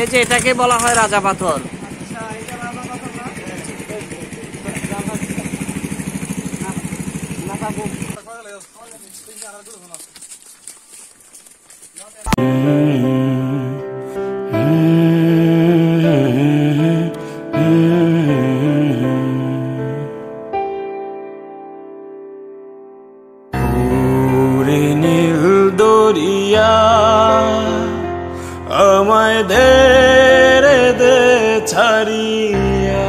এই যে এটাকে বলা হয় রাজা পাথর। দরিয়া ছাড়িয়া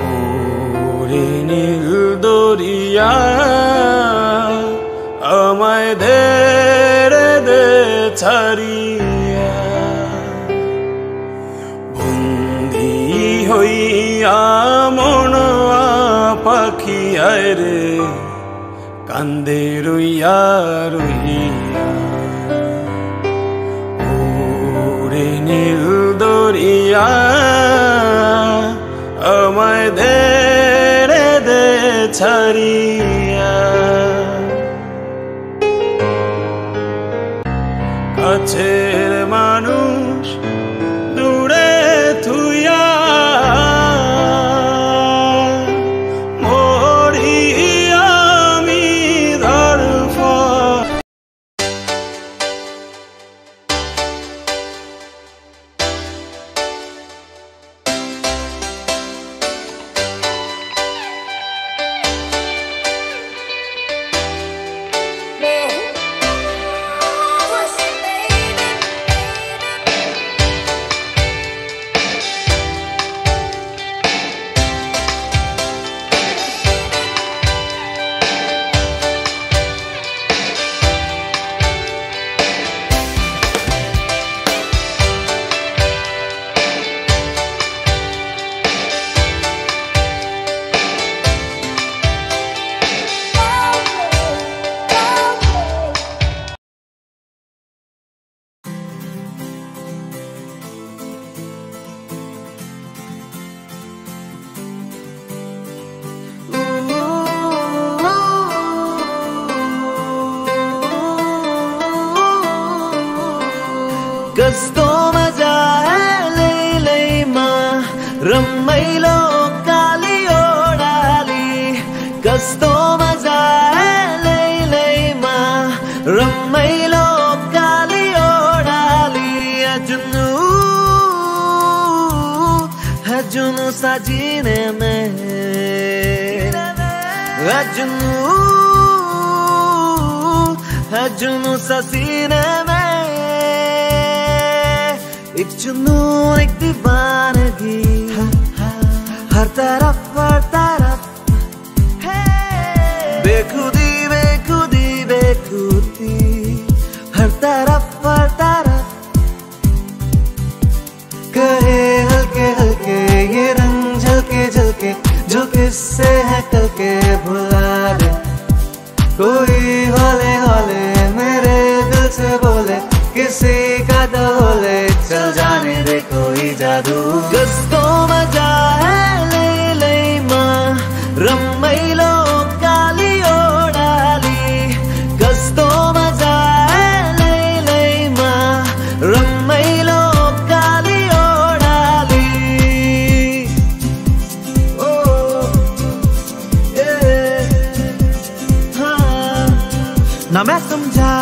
পুরে নীল দরিয়া আমায় দে রে দে ছাড়িয়া। বন্দি হইয়া মন পাখি রে, কান্দে রইয়া রইয়া আমায় দে রে দে ছাড়িয়া। কাছের जुनू में। अजनू है ससीने में। एक जुनून एक दीवानगी। हर तरफ़ किससे है कल के भुला दे? कोई हौले हौले मेरे दिल से बोले, किसी का दोले चल जाने दे, कोई जादू। ना मैं समझा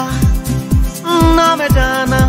ना मैं जाना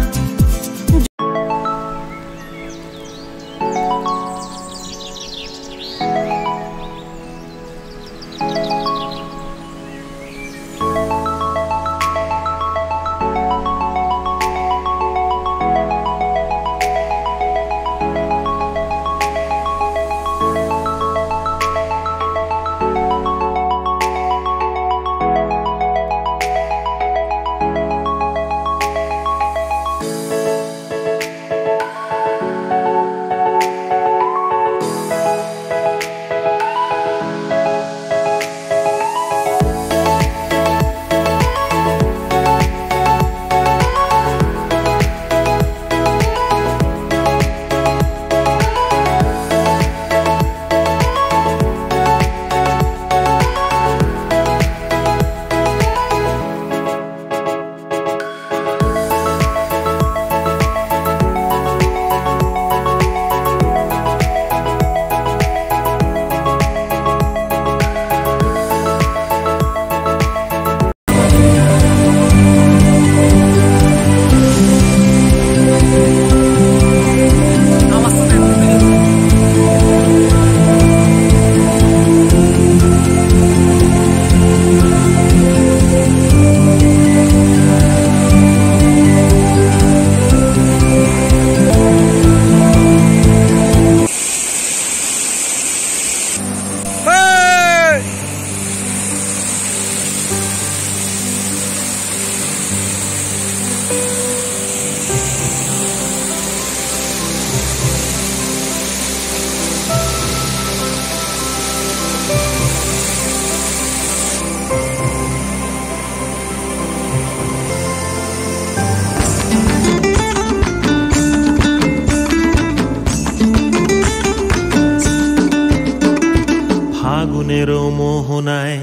মোহনায়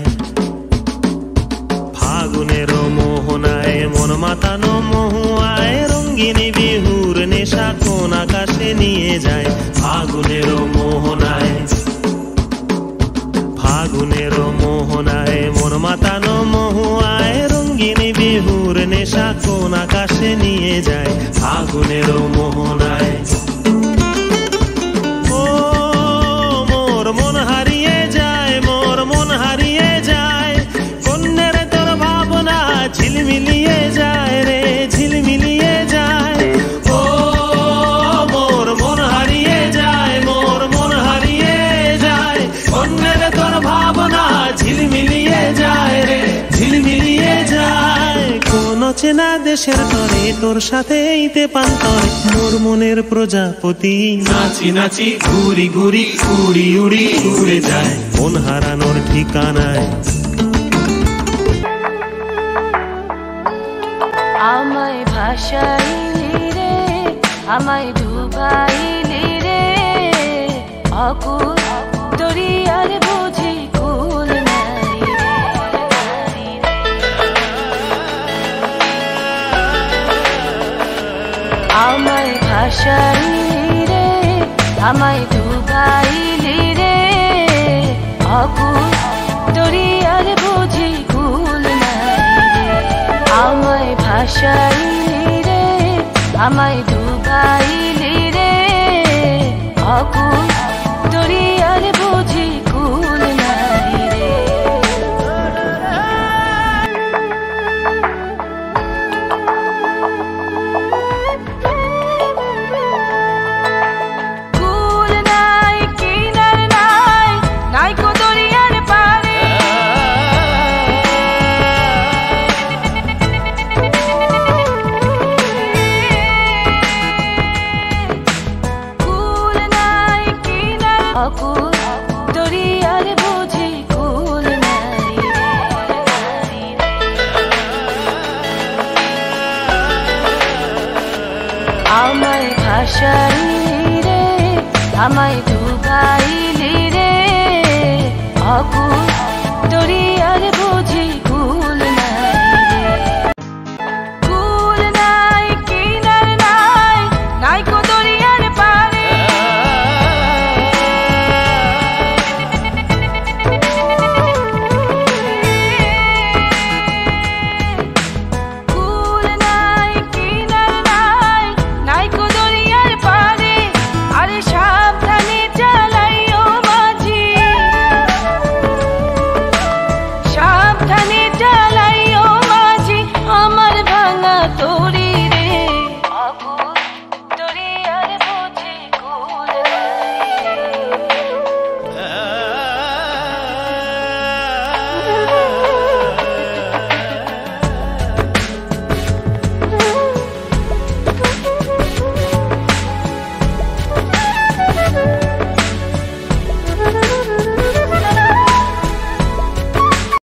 ফাগুনের মোহনায় মন মাতানো মহুয়ায়, রঙ্গিনী বিহুর নেশা কোন আকাশে নিয়ে যায়। ফাগুনের মোহনায় ফাগুনের মোহনায় মন মাতানো মহুয়ায়, রঙ্গিনী বিহুর নেশা কোন আকাশে নিয়ে যায়। ফাগুনের মোহনায়। কোন চেনা দেশের তরে তোর সাথে ইতে পান্তরে মোর মনের প্রজাপতি নাচি নাচি ঘুরি ঘুরি উড়ি উড়ি উড়ে যায়। মন হারানোর ঠিকানায়। আমায় ভাসাইলি রে আমায় ডুবাইলি রে। অকুল দরিয়ার আমায় ভাসাইলি রে। আমায় ডুবাইলি রে অকুল দরিয়ার বুঝি কুল আমায় ভাষাইলি রে আমায় ডুবাইলি আমায় ডুবাইলি রে অকুল